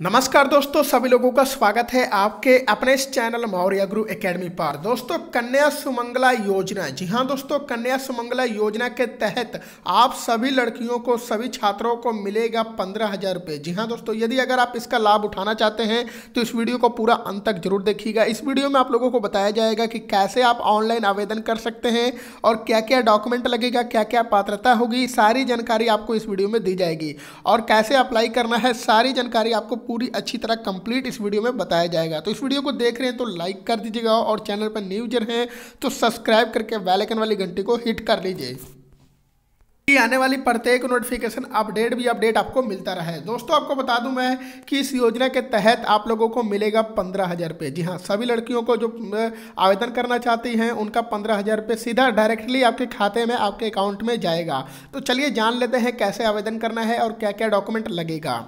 नमस्कार दोस्तों, सभी लोगों का स्वागत है आपके अपने इस चैनल मौर्य गुरु एकेडमी पर। दोस्तों, कन्या सुमंगला योजना। जी हाँ दोस्तों, कन्या सुमंगला योजना के तहत आप सभी लड़कियों को, सभी छात्रों को मिलेगा पंद्रह हज़ार रुपये। जी हाँ दोस्तों, यदि अगर आप इसका लाभ उठाना चाहते हैं तो इस वीडियो को पूरा अंत तक ज़रूर देखिएगा। इस वीडियो में आप लोगों को बताया जाएगा कि कैसे आप ऑनलाइन आवेदन कर सकते हैं और क्या क्या डॉक्यूमेंट लगेगा क्या क्या पात्रता होगी, सारी जानकारी आपको इस वीडियो में दी जाएगी। और कैसे अप्लाई करना है, सारी जानकारी आपको पूरी अच्छी तरह कंप्लीट इस वीडियो में बताया जाएगा। तो इस वीडियो को देख रहे हैं तो लाइक कर दीजिएगा और चैनल पर न्यू यूज़र हैं तो सब्सक्राइब करके बेल वाली घंटी को हिट कर लीजिए। आने वाली प्रत्येक नोटिफिकेशन अपडेट भी अपडेट आपको मिलता रहा। दोस्तों, आपको बता दूँ मैं कि इस योजना के तहत आप लोगों को मिलेगा पंद्रह हज़ार रुपये। जी हाँ सभी लड़कियों को जो आवेदन करना चाहती हैं, उनका पंद्रह हज़ार रुपये सीधा डायरेक्टली आपके खाते में, आपके अकाउंट में जाएगा। तो चलिए जान लेते हैं कैसे आवेदन करना है और क्या क्या डॉक्यूमेंट लगेगा।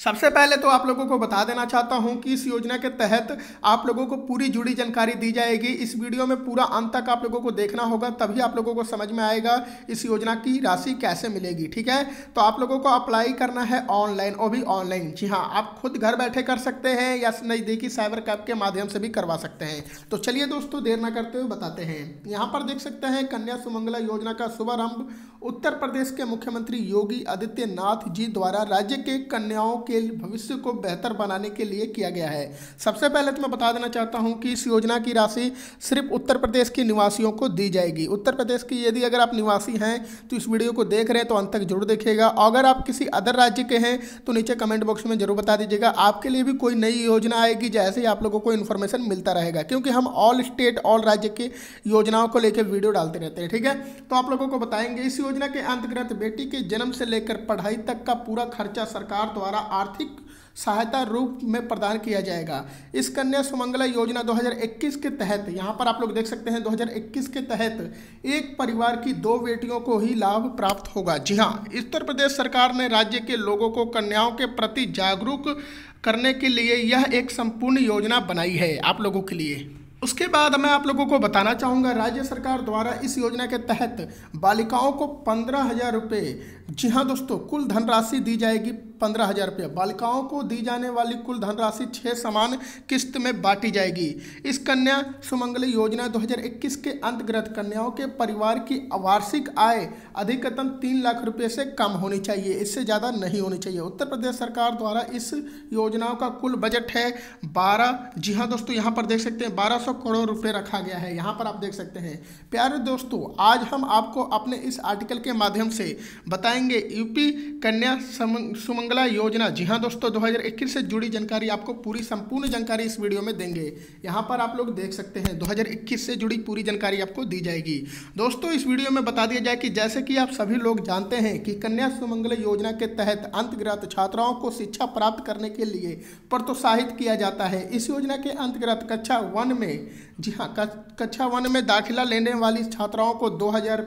सबसे पहले तो आप लोगों को बता देना चाहता हूँ कि इस योजना के तहत आप लोगों को पूरी जुड़ी जानकारी दी जाएगी। इस वीडियो में पूरा अंत तक आप लोगों को देखना होगा, तभी आप लोगों को समझ में आएगा इस योजना की राशि कैसे मिलेगी, ठीक है? तो आप लोगों को अप्लाई करना है ऑनलाइन और भी ऑनलाइन। जी हाँ आप खुद घर बैठे कर सकते हैं या नज़दीकी साइबर कैब के माध्यम से भी करवा सकते हैं। तो चलिए दोस्तों, देर न करते हुए बताते हैं। यहाँ पर देख सकते हैं, कन्या सुमंगला योजना का शुभारंभ उत्तर प्रदेश के मुख्यमंत्री योगी आदित्यनाथ जी द्वारा राज्य के कन्याओं के भविष्य को बेहतर बनाने के लिए किया गया है। सबसे पहले तो मैं बता देना चाहता हूँ कि इस योजना की राशि सिर्फ़ उत्तर प्रदेश के निवासियों को दी जाएगी। उत्तर प्रदेश की यदि अगर आप निवासी हैं तो इस वीडियो को देख रहे हैं तो अंत तक ज़रूर देखिएगा। अगर आप किसी अदर राज्य के हैं तो नीचे कमेंट बॉक्स में ज़रूर बता दीजिएगा। आपके लिए भी कोई नई योजना आएगी, जैसे ही आप लोगों को इन्फॉर्मेशन मिलता रहेगा, क्योंकि हम ऑल स्टेट ऑल राज्य की योजनाओं को लेकर वीडियो डालते रहते हैं, ठीक है? तो आप लोगों को बताएँगे, इस योजना के अंतर्गत बेटी के जन्म से लेकर पढ़ाई तक का पूरा खर्चा सरकार द्वारा आर्थिक सहायता रूप में प्रदान किया जाएगा। इस कन्या सुमंगला योजना 2021 के तहत, यहाँ पर आप लोग देख सकते हैं 2021 के तहत, एक परिवार की दो बेटियों को ही लाभ प्राप्त होगा। जी हाँ उत्तर प्रदेश सरकार ने राज्य के लोगों को कन्याओं के प्रति जागरूक करने के लिए यह एक संपूर्ण योजना बनाई है आप लोगों के लिए। उसके बाद मैं आप लोगों को बताना चाहूँगा, राज्य सरकार द्वारा इस योजना के तहत बालिकाओं को पंद्रह हज़ार रुपये, जी हाँ दोस्तों, कुल धनराशि दी जाएगी पंद्रह हज़ार रुपये। बालिकाओं को दी जाने वाली कुल धनराशि छः समान किस्त में बांटी जाएगी। इस कन्या सुमंगल योजना 2021 के अंतर्गत कन्याओं के परिवार की वार्षिक आय अधिकतम तीन लाख रुपए से कम होनी चाहिए। इससे ज़्यादा नहीं होनी चाहिए। उत्तर प्रदेश सरकार द्वारा इस योजनाओं का कुल बजट है बारह। जी हाँ दोस्तों, यहाँ पर देख सकते हैं, बारह करोड़ रुपये रखा गया है। यहाँ पर आप देख सकते हैं, प्यारे दोस्तों, आज हम आपको अपने इस आर्टिकल के माध्यम से बताएँगे। यूपी कन्या सुमंग मंगला योजना। जी हाँ दोस्तों 2021 से जुड़ी जानकारी आपको पूरी संपूर्ण जानकारी इस वीडियो में देंगे। यहाँ पर आप लोग देख सकते हैं 2021 से जुड़ी पूरी जानकारी आपको दी जाएगी। दोस्तों, इस वीडियो में बता दिया जाए कि जैसे कि आप सभी लोग जानते हैं कि कन्या सुमंगल योजना के तहत अंतर्गत छात्राओं को शिक्षा प्राप्त करने के लिए प्रोत्साहित किया जाता है। इस योजना के अंतर्गत कक्षा वन में, जी हाँ कक्षा वन में दाखिला लेने वाली छात्राओं को दो हज़ार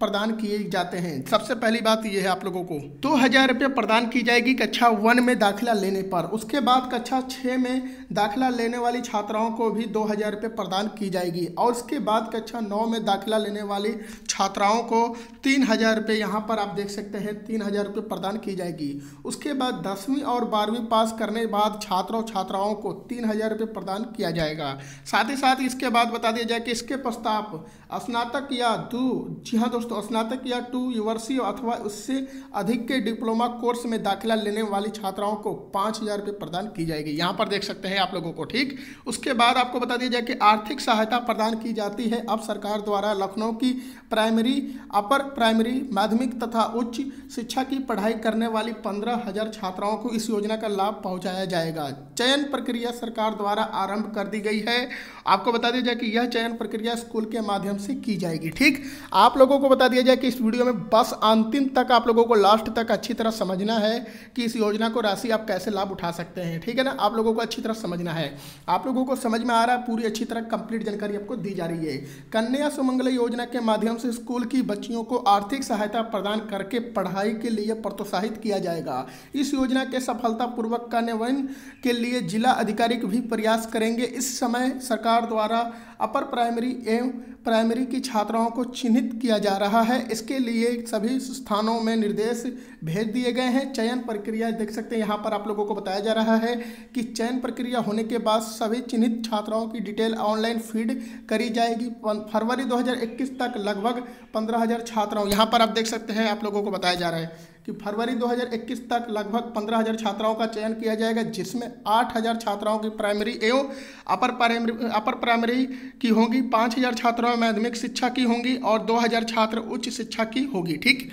प्रदान किए जाते हैं। सबसे पहली बात यह है आप लोगों को। दो हज़ार प्रदान की जाएगी कक्षा वन में दाखिला लेने पर। उसके बाद कक्षा छः में दाखिला लेने वाली छात्राओं को भी दो हज़ार रुपये प्रदान की जाएगी और उसके बाद कक्षा नौ में दाखिला लेने वाली छात्राओं को तीन हज़ार रुपये यहाँ पर आप देख सकते हैं, तीन हज़ार रुपये प्रदान की जाएगी। उसके बाद दसवीं और बारहवीं पास करने बाद छात्रों छात्राओं को तीन हज़ार रुपये प्रदान किया जाएगा। साथ ही साथ इसके बाद बता दिया जाए कि इसके प्रस्ताव, स्नातक या दो, जी हाँ दोस्तों, स्नातक या टू यूनिवर्सिटी अथवा उससे अधिक के डिप्लोमा कोर्स में लेने वाली छात्राओं को पाँच हज़ार रुपये प्रदान की जाएगी। यहाँ पर देख सकते हैं आप लोगों को, ठीक? उसके बाद आपको बता दिया जाए कि आर्थिक सहायता प्रदान की जाती है अब सरकार द्वारा लखनऊ की प्राइमरी, अपर प्राइमरी, माध्यमिक तथा उच्च शिक्षा की पढ़ाई करने वाली पंद्रह हज़ार छात्राओं को इस योजना का लाभ पहुँचाया जाएगा। चयन प्रक्रिया सरकार द्वारा आरंभ कर दी गई है। आपको बता दिया जाए कि यह चयन प्रक्रिया स्कूल के माध्यम से की जाएगी, ठीक? आप लोगों को बता दिया जाए कि इस वीडियो में बस अंतिम तक आप लोगों को लास्ट तक अच्छी तरह समझना है। कि इस योजना को राशि आप कैसे लाभ उठा सकते हैं, ठीक है ना? आप लोगों को अच्छी तरह समझना है। आप लोगों को समझ में आ रहा है, पूरी अच्छी तरह कंप्लीट जानकारी आपको दी जा रही है। कन्या सुमंगल योजना के माध्यम से स्कूल की बच्चियों को आर्थिक सहायता प्रदान करके पढ़ाई के लिए प्रोत्साहित किया जाएगा। इस योजना के सफलतापूर्वक कार्यान्वयन के लिए जिला अधिकारी भी प्रयास करेंगे। इस समय सरकार द्वारा अपर प्राइमरी एवं प्राइमरी की छात्राओं को चिन्हित किया जा रहा है। इसके लिए सभी स्थानों में निर्देश भेज दिए गए हैं। चयन प्रक्रिया देख सकते हैं। यहाँ पर आप लोगों को बताया जा रहा है कि चयन प्रक्रिया होने के बाद सभी चिन्हित छात्राओं की डिटेल ऑनलाइन फ़ीड करी जाएगी। फरवरी 2021 तक लगभग 15000 छात्राओं। यहाँ पर आप देख सकते हैं, आप लोगों को बताया जा रहा है। कि फरवरी 2021 तक लगभग 15000 छात्राओं का चयन किया जाएगा, जिसमें 8000 छात्राओं की प्राइमरी एवं अपर प्राइमरी अपर प्राइमरी की होंगी 5000 छात्राओं माध्यमिक शिक्षा की होंगी और 2000 छात्र उच्च शिक्षा की होगी, ठीक?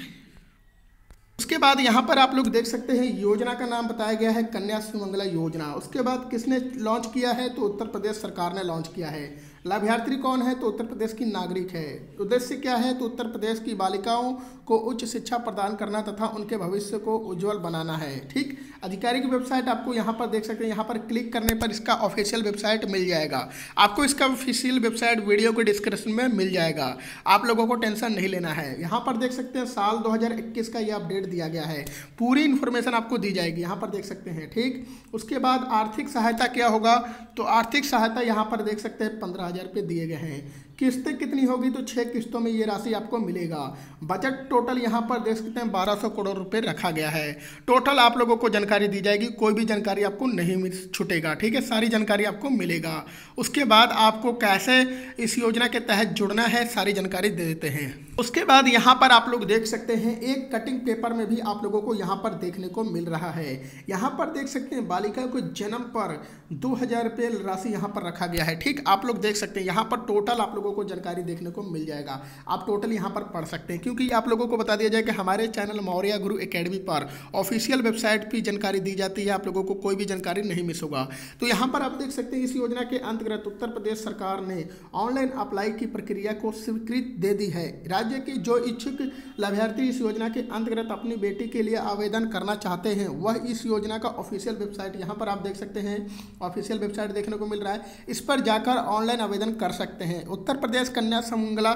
उसके बाद यहाँ पर आप लोग देख सकते हैं, योजना का नाम बताया गया है, कन्या सुमंगला योजना। उसके बाद किसने लॉन्च किया है तो उत्तर प्रदेश सरकार ने लॉन्च किया है। लाभार्थी कौन है तो उत्तर प्रदेश की नागरिक है। उद्देश्य क्या है तो उत्तर प्रदेश की बालिकाओं को उच्च शिक्षा प्रदान करना तथा उनके भविष्य को उज्ज्वल बनाना है। ठीक आधिकारिक वेबसाइट आपको यहाँ पर देख सकते हैं। यहाँ पर क्लिक करने पर इसका ऑफिशियल वेबसाइट मिल जाएगा। आपको इसका ऑफिशियल वेबसाइट वीडियो के डिस्क्रिप्शन में मिल जाएगा। आप लोगों को टेंशन नहीं लेना है। यहाँ पर देख सकते हैं, साल दो हज़ार इक्कीस का ये अपडेट दिया गया है। पूरी इन्फॉर्मेशन आपको दी जाएगी। यहाँ पर देख सकते हैं, ठीक? उसके बाद आर्थिक सहायता क्या होगा? तो आर्थिक सहायता यहाँ पर देख सकते हैं, पंद्रह हज़ार दिए गए हैं। किस्तें कितनी होगी? तो छः किस्तों में ये राशि आपको मिलेगा। बजट टोटल यहाँ पर देख सकते हैं, बारह सौ करोड़ रुपए रखा गया है। टोटल आप लोगों को जानकारी दी जाएगी, कोई भी जानकारी आपको नहीं छूटेगा, ठीक है? सारी जानकारी आपको मिलेगा। उसके बाद आपको कैसे इस योजना के तहत जुड़ना है, सारी जानकारी दे देते हैं। उसके बाद यहाँ पर आप लोग देख सकते हैं, एक कटिंग पेपर में भी आप लोगों को यहाँ पर देखने को मिल रहा है। यहाँ पर देख सकते हैं बालिका को जन्म पर दो हज़ार रुपये राशि यहाँ पर रखा गया है। ठीक, आप लोग देख सकते हैं, यहाँ पर टोटल आप लोगों को जानकारी देखने को मिल जाएगा। आप टोटल यहाँ पर पढ़ सकते हैं, क्योंकि आप लोगों को बता दिया जाए कि हमारे चैनल मौर्या गुरु अकेडमी पर ऑफिशियल वेबसाइट पर जानकारी दी जाती है, आप लोगों को कोई भी जानकारी नहीं मिस होगा। तो यहाँ पर आप देख सकते हैं, इस योजना के अंतर्गत उत्तर प्रदेश सरकार ने ऑनलाइन अप्लाई की प्रक्रिया को स्वीकृत दे दी है। राज्य के जो इच्छुक लाभार्थी इस योजना के अंतर्गत अपनी बेटी के लिए आवेदन करना चाहते हैं, वह इस योजना का ऑफिशियल वेबसाइट यहाँ पर आप देख सकते हैं ऑफिशियल वेबसाइट देखने को मिल रहा है। इस पर जाकर ऑनलाइन आवेदन कर सकते हैं। उत्तर प्रदेश कन्या समंगला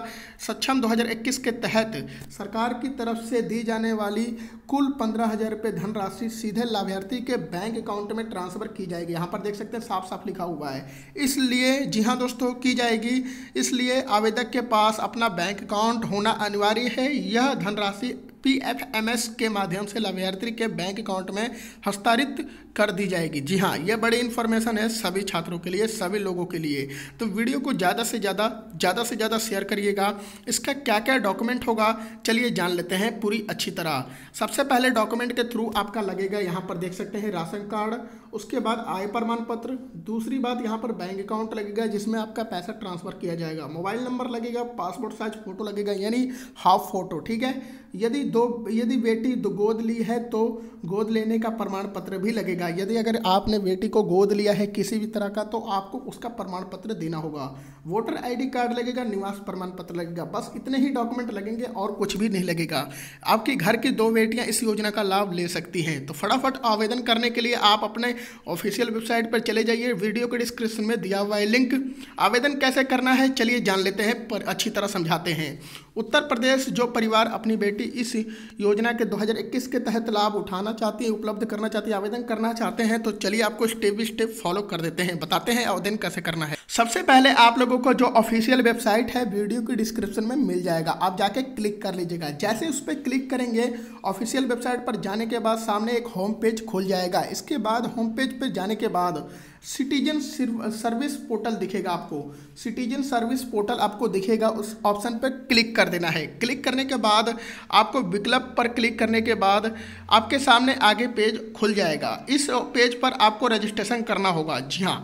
सक्षम 2021 के तहत सरकार की तरफ़ से दी जाने वाली कुल पंद्रह हज़ार रुपये धनराशि सीधे लाभार्थी के बैंक अकाउंट में ट्रांसफ़र की जाएगी। यहाँ पर देख सकते हैं साफ़ साफ़ लिखा हुआ है। इसलिए, जी हाँ दोस्तों, की जाएगी। इसलिए आवेदक के पास अपना बैंक अकाउंट होना अनिवार्य है। यह धनराशि पीएफएमएस के माध्यम से लाभार्थी के बैंक अकाउंट में हस्तांतरित कर दी जाएगी। जी हाँ ये बड़ी इन्फॉर्मेशन है सभी छात्रों के लिए, सभी लोगों के लिए। तो वीडियो को ज़्यादा से ज़्यादा ज़्यादा से ज़्यादा शेयर करिएगा। इसका क्या क्या डॉक्यूमेंट होगा, चलिए जान लेते हैं पूरी अच्छी तरह। सबसे पहले डॉक्यूमेंट के थ्रू आपका लगेगा, यहाँ पर देख सकते हैं राशन कार्ड, उसके बाद आय प्रमाण पत्र, दूसरी बात यहाँ पर बैंक अकाउंट लगेगा, जिसमें आपका पैसा ट्रांसफ़र किया जाएगा। मोबाइल नंबर लगेगा पासपोर्ट साइज़ फ़ोटो लगेगा, यानी हाफ़ फ़ोटो ठीक है? यदि दो यदि बेटी गोद ली है तो गोद लेने का प्रमाण पत्र भी लगेगा। यदि अगर आपने बेटी को गोद लिया है किसी भी तरह का तो आपको उसका प्रमाण पत्र देना होगा। वोटर आईडी कार्ड लगेगा, निवास प्रमाण पत्र लगेगा। बस इतने ही डॉक्यूमेंट लगेंगे और कुछ भी नहीं लगेगा। आपकी घर की दो बेटियाँ इस योजना का लाभ ले सकती हैं। तो फटाफट आवेदन करने के लिए आप अपने ऑफिशियल वेबसाइट पर चले जाइए। वीडियो के डिस्क्रिप्शन में दिया हुआ है लिंक। आवेदन कैसे करना है, चलिए जान लेते हैं, पर अच्छी तरह समझाते हैं। उत्तर प्रदेश, जो परिवार अपनी बेटी इस योजना के 2021 के तहत लाभ उठाना चाहती है, उपलब्ध करना चाहती है, आवेदन करना चाहते हैं तो चलिए आपको स्टेप बाई स्टेप फॉलो कर देते हैं, बताते हैं आवेदन कैसे करना है। सबसे पहले आप लोगों को जो ऑफिशियल वेबसाइट है, वीडियो की डिस्क्रिप्शन में मिल जाएगा। आप जाके क्लिक कर लीजिएगा। जैसे उस पर क्लिक करेंगे, ऑफिशियल वेबसाइट पर जाने के बाद सामने एक होम पेज खुल जाएगा। इसके बाद होम पेज पर जाने के बाद सिटीजन सर्विस पोर्टल दिखेगा आपको। सिटीजन सर्विस पोर्टल आपको दिखेगा। उस ऑप्शन पर क्लिक कर देना है। क्लिक करने के बाद आपको विकल्प पर क्लिक करने के बाद आपके सामने आगे पेज खुल जाएगा। इस पेज पर आपको रजिस्ट्रेशन करना होगा। जी हाँ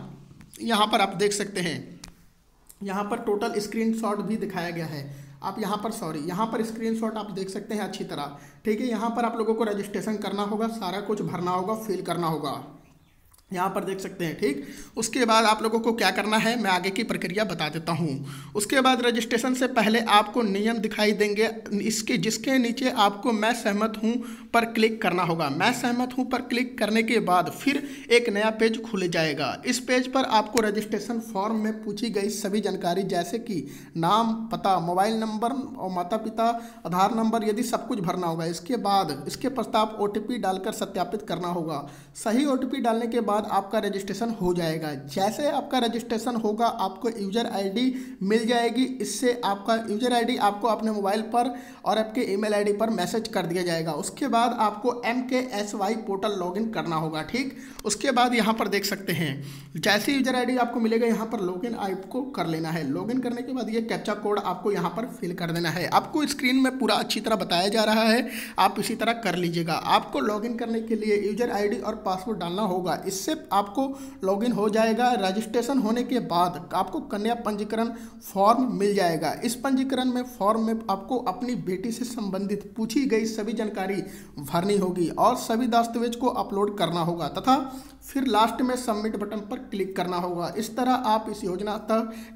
यहाँ पर आप देख सकते हैं। यहाँ पर टोटल स्क्रीनशॉट भी दिखाया गया है। आप यहाँ पर सॉरी यहाँ पर स्क्रीनशॉट आप देख सकते हैं अच्छी तरह। ठीक है, यहाँ पर आप लोगों को रजिस्ट्रेशन करना होगा, सारा कुछ भरना होगा फिल करना होगा। यहाँ पर देख सकते हैं, ठीक? उसके बाद आप लोगों को क्या करना है, मैं आगे की प्रक्रिया बता देता हूँ। उसके बाद रजिस्ट्रेशन से पहले आपको नियम दिखाई देंगे, इसके, जिसके नीचे आपको मैं सहमत हूँ पर क्लिक करना होगा। मैं सहमत हूँ पर क्लिक करने के बाद फिर एक नया पेज खुल जाएगा। इस पेज पर आपको रजिस्ट्रेशन फॉर्म में पूछी गई सभी जानकारी, जैसे कि नाम, पता मोबाइल नंबर और माता पिता आधार नंबर यदि सब कुछ भरना होगा, इसके बाद, इसके प्रस्ताव ओ डालकर सत्यापित करना होगा। सही ओटीपी डालने के बाद बाद आपका रजिस्ट्रेशन हो जाएगा। जैसे आपका रजिस्ट्रेशन होगा, आपको यूज़र आईडी मिल जाएगी। इससे आपका यूज़र आईडी आपको अपने मोबाइल पर और आपके ईमेल आईडी पर मैसेज कर दिया जाएगा। उसके बाद आपको एम के एस वाई पोर्टल लॉगिन करना होगा, ठीक? उसके बाद यहाँ पर देख सकते हैं। जैसे यूज़र आईडी आपको मिलेगा, यहाँ पर लॉगिन आपको कर लेना है। लॉगिन करने के बाद ये कैप्चा कोड आपको यहाँ पर फिल कर देना है। आपको स्क्रीन में पूरा अच्छी तरह बताया जा रहा है। आप इसी तरह कर लीजिएगा। आपको लॉगिन करने के लिए यूज़र आईडी और पासवर्ड डालना होगा। इससे आपको लॉगिन हो जाएगा। रजिस्ट्रेशन होने के बाद आपको कन्या पंजीकरण फॉर्म मिल जाएगा। इस पंजीकरण में फॉर्म में आपको अपनी बेटी से संबंधित पूछी गई सभी जानकारी भरनी होगी और सभी दस्तावेज़ को अपलोड करना होगा तथा फिर लास्ट में सबमिट बटन पर क्लिक करना होगा। इस तरह आप इस योजना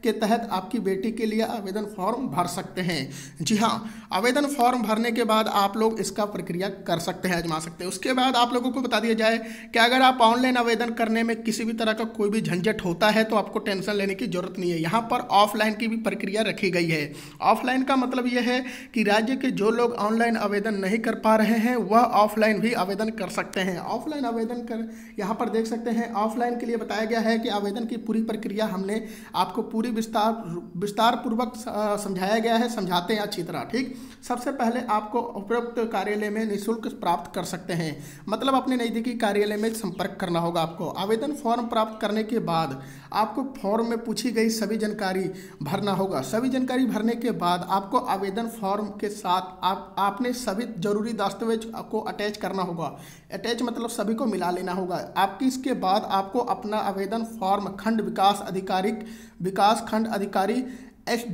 के तहत आपकी बेटी के लिए आवेदन फॉर्म भर सकते हैं। जी हाँ आवेदन फॉर्म भरने के बाद आप लोग इसका प्रक्रिया कर सकते हैं, आजमा सकते हैं। उसके बाद आप लोगों को बता दिया जाए कि अगर आप ऑनलाइन आवेदन करने में किसी भी तरह का कोई भी झंझट होता है तो आपको टेंशन लेने की ज़रूरत नहीं है। यहाँ पर ऑफलाइन की भी प्रक्रिया रखी गई है। ऑफलाइन का मतलब यह है कि राज्य के जो लोग ऑनलाइन आवेदन नहीं कर पा रहे हैं, वह ऑफलाइन भी आवेदन कर सकते हैं। ऑफलाइन आवेदन कर, यहाँ पर देख सकते हैं, ऑफलाइन के लिए बताया गया है कि आवेदन की पूरी प्रक्रिया हमने आपको पूरी विस्तार विस्तार पूर्वक समझाया गया है, समझाते हैं अच्छी तरह, ठीक? सबसे पहले आपको उपयुक्त कार्यालय में निःशुल्क प्राप्त कर सकते हैं। मतलब अपने नज़दीकी कार्यालय में संपर्क करना होगा। आपको। आवेदन फॉर्म प्राप्त करने के बाद आपको फॉर्म में पूछी गई सभी जानकारी भरना होगा। सभी जानकारी भरने के बाद आपको आवेदन फॉर्म के साथ आप, आपने सभी ज़रूरी दस्तावेज़ को अटैच करना होगा। अटैच मतलब सभी को मिला लेना होगा। आपकी इसके बाद आपको अपना आवेदन फॉर्म खंड विकास अधिकारिक विकास खंड अधिकारी एस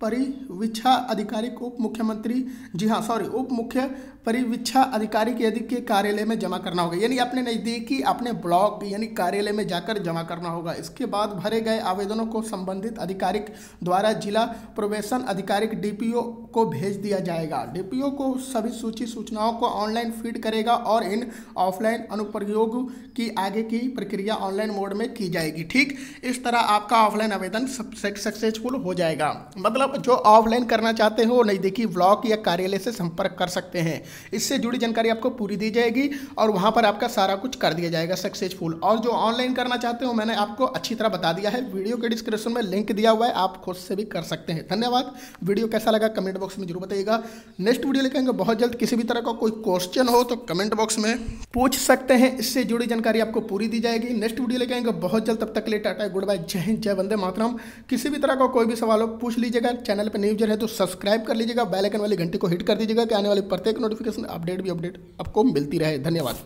परिवीक्षा अधिकारी, उप मुख्यमंत्री, जी हाँ सॉरी, उप मुख्य परिवीक्षा अधिकारी के यदि के कार्यालय में जमा करना होगा, यानी अपने नज़दीकी, अपने ब्लॉक यानी कार्यालय में जाकर जमा करना होगा। इसके बाद भरे गए आवेदनों को संबंधित अधिकारिक द्वारा जिला प्रोबेशन अधिकारिक डीपीओ को भेज दिया जाएगा। डीपीओ को सभी सूची सूचनाओं को ऑनलाइन फ़ीड करेगा और इन ऑफलाइन अनुप्रयोग की आगे की प्रक्रिया ऑनलाइन मोड में की जाएगी। ठीक, इस तरह आपका ऑफलाइन आवेदन सक्सेसफुल हो जाएगा। मतलब जो ऑफलाइन करना चाहते हो, नज़दीकी ब्लॉक या कार्यालय से संपर्क कर सकते हैं। इससे जुड़ी जानकारी आपको पूरी दी जाएगी और वहाँ पर आपका सारा कुछ कर दिया जाएगा सक्सेसफुल और जो ऑनलाइन करना चाहते हो, मैंने आपको अच्छी तरह बता दिया है। वीडियो के डिस्क्रिप्शन में लिंक दिया हुआ है, आप खुद से भी कर सकते हैं। धन्यवाद। वीडियो कैसा लगा कमेंट बॉक्स में ज़रूर बताइएगा। नेक्स्ट वीडियो लिखेंगे बहुत जल्द। किसी भी तरह का कोई क्वेश्चन हो तो कमेंट बॉक्स में पूछ सकते हैं। इससे जुड़ी जानकारी आपको पूरी दी जाएगी। नेक्स्ट वीडियो लेके आएँगे बहुत जल्द। तब तक ले टाटा गुड बाय जय हिंद, जय वंदे मातरम। किसी भी तरह का कोई भी सवाल हो, पूछ लीजिएगा। चैनल पर न्यूजर है तो सब्सक्राइब कर लीजिएगा। बेल आइकन वाली घंटी को हिट कर दीजिएगा कि आने वाली प्रत्येक नोटिफिकेशन अपडेट भी अपडेट आपको मिलती रहे। धन्यवाद।